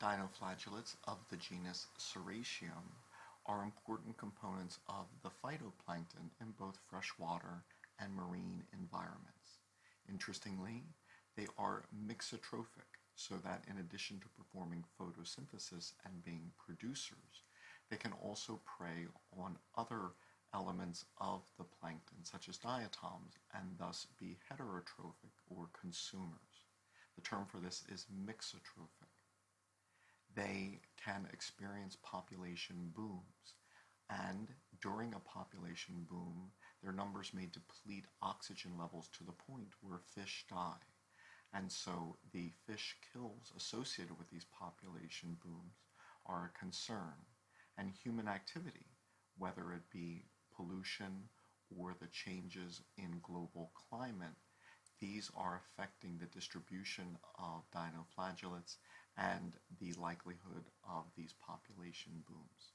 Dinoflagellates of the genus Ceratium are important components of the phytoplankton in both freshwater and marine environments. Interestingly, they are mixotrophic, so that in addition to performing photosynthesis and being producers, they can also prey on other elements of the plankton, such as diatoms, and thus be heterotrophic or consumers. The term for this is mixotrophic. They can experience population booms, and during a population boom, their numbers may deplete oxygen levels to the point where fish die. And so the fish kills associated with these population booms are a concern. And human activity, whether it be pollution or the changes in global climate, these are affecting the distribution of dinoflagellates and the likelihood of these population booms.